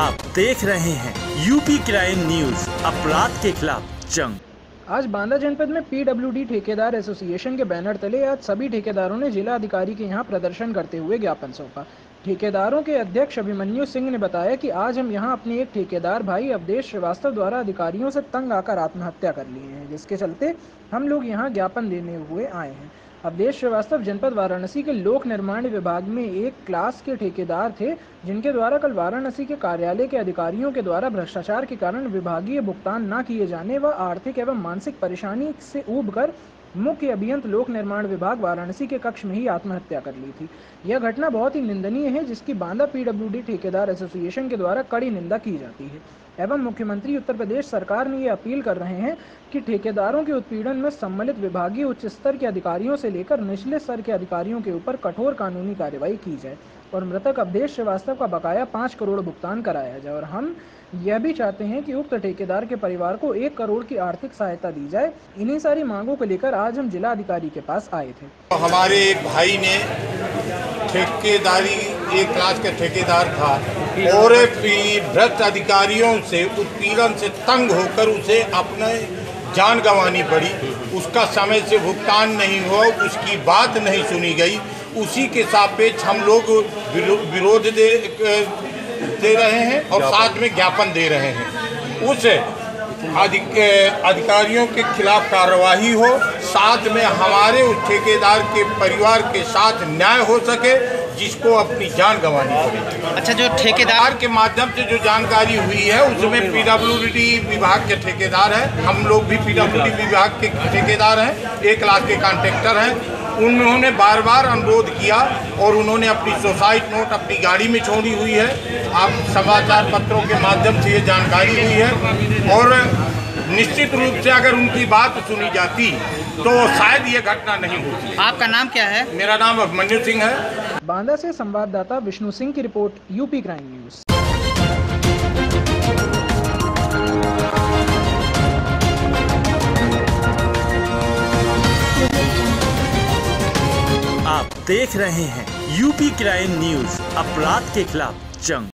देख रहे हैं यूपी क्राइम न्यूज़ अपराध के खिलाफ जंग। आज बांदा जनपद में पीडब्ल्यूडी ठेकेदार एसोसिएशन के बैनर तले आज सभी ठेकेदारों ने जिला अधिकारी के यहाँ प्रदर्शन करते हुए ज्ञापन सौंपा। ठेकेदारों के अध्यक्ष अभिमन्यु सिंह ने बताया कि आज हम यहाँ अपने एक ठेकेदार भाई अवधेश श्रीवास्तव द्वारा अधिकारियों से तंग आकर आत्महत्या कर लिए हैं, जिसके चलते हम लोग यहाँ ज्ञापन देने हुए आए हैं। अवधेश श्रीवास्तव जनपद वाराणसी के लोक निर्माण विभाग में एक क्लास के ठेकेदार थे जिनके द्वारा कल वाराणसी के कार्यालय के अधिकारियों के द्वारा भ्रष्टाचार के कारण विभागीय भुगतान न किए जाने व आर्थिक एवं मानसिक परेशानी से ऊब कर मुख्य अभियंत लोक निर्माण विभाग वाराणसी के कक्ष में ही आत्महत्या कर ली थी। यह घटना बहुत ही निंदनीय है, जिसकी बांदा पीडब्ल्यूडी ठेकेदार एसोसिएशन के द्वारा कड़ी निंदा की जाती है। एवं मुख्यमंत्री उत्तर प्रदेश सरकार ने ये अपील कर रहे हैं कि ठेकेदारों के उत्पीड़न में सम्मिलित विभागीय उच्च स्तर के अधिकारियों से लेकर निचले स्तर के अधिकारियों के ऊपर कठोर कानूनी कार्रवाई की जाए और मृतक अवधेश श्रीवास्तव का बकाया पाँच करोड़ भुगतान कराया जाए। और हम यह भी चाहते हैं कि उक्त ठेकेदार के परिवार को एक करोड़ की आर्थिक सहायता दी जाए। इन्हीं सारी मांगों को लेकर आज हम जिला अधिकारी के पास आए थे। हमारे एक भाई ने ठेकेदारी एक क्लास का ठेकेदार था। और भ्रष्ट अधिकारियों से उत्पीड़न से तंग होकर उसे अपने जान गंवानी पड़ी। उसका समय से भुगतान नहीं हुआ उसकी बात नहीं सुनी गई। उसी के सापेक्ष हम लोग विरोध दे दे रहे हैं और साथ में ज्ञापन दे रहे हैं। उस अधिक अधिकारियों के खिलाफ कार्यवाही हो साथ में हमारे उस ठेकेदार के परिवार के साथ न्याय हो सके जिसको अपनी जान गंवानी पड़ी। अच्छा जो ठेकेदार के माध्यम से जो जानकारी हुई है उसमें पीडब्ल्यूडी विभाग के ठेकेदार हैं। हम लोग भी पीडब्ल्यूडी विभाग के ठेकेदार हैं एक लाख के कॉन्ट्रेक्टर हैं। उन्होंने बार बार अनुरोध किया और उन्होंने अपनी सोसाइट नोट अपनी गाड़ी में छोड़ी हुई है। आप समाचार पत्रों के माध्यम से ये जानकारी हुई है। और निश्चित रूप से अगर उनकी बात सुनी जाती तो शायद ये घटना नहीं होती। आपका नाम क्या है? मेरा नाम अभिमन्यु सिंह है। बांदा से संवाददाता विष्णु सिंह की रिपोर्ट यूपी क्राइम न्यूज़। आप देख रहे हैं यूपी क्राइम न्यूज़ अपराध के खिलाफ जंग।